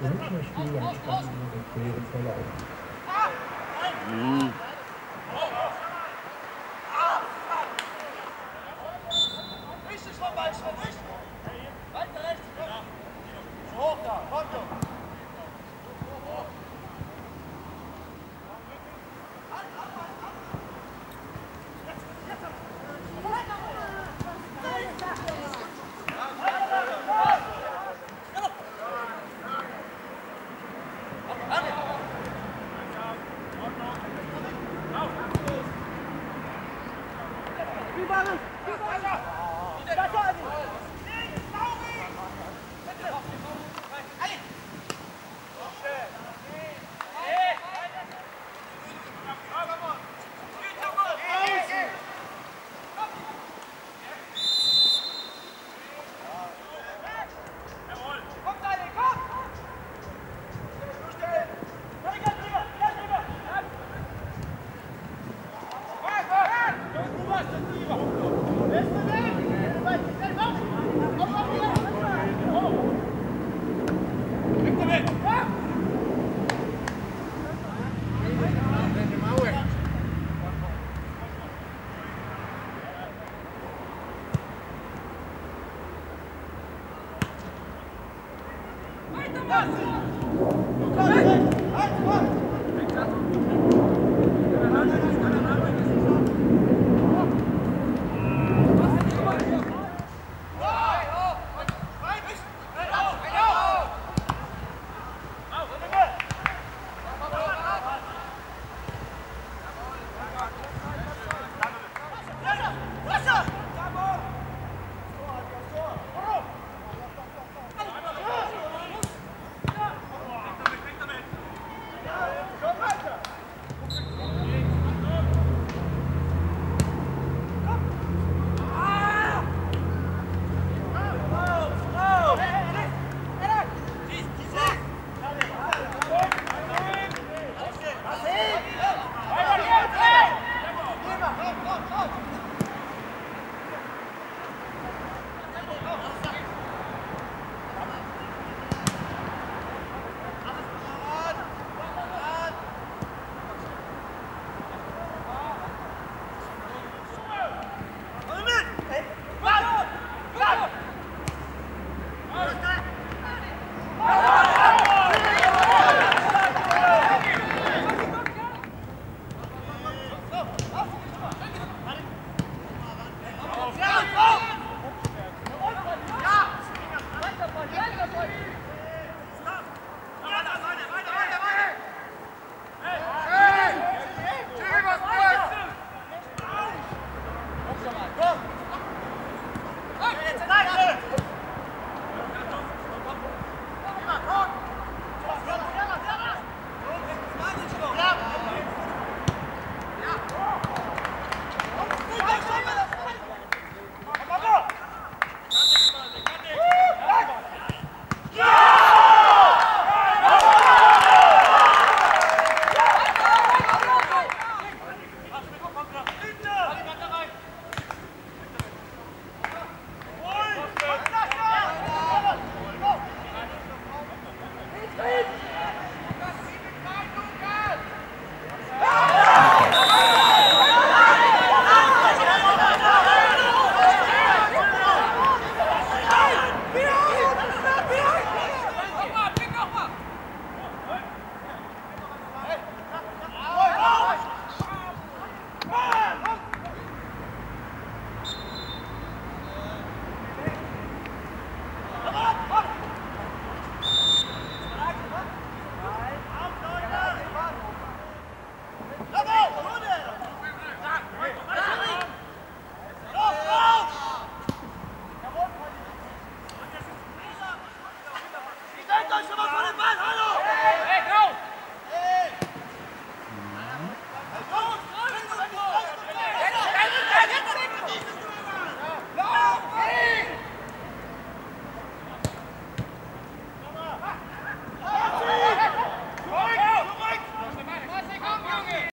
Münchner Spiel am Strand wäre verlaufen. Mhm. Richtig vom Ballschritt, richtig! Weiter rechts! Hoch da, komm doch! Allez Yes.